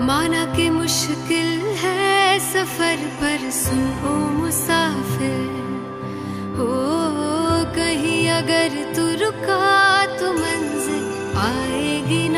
माना कि मुश्किल है सफ़र पर सुनो मुसाफिर। हो कहीं अगर तू रुका तो मंजिल आएगी ना।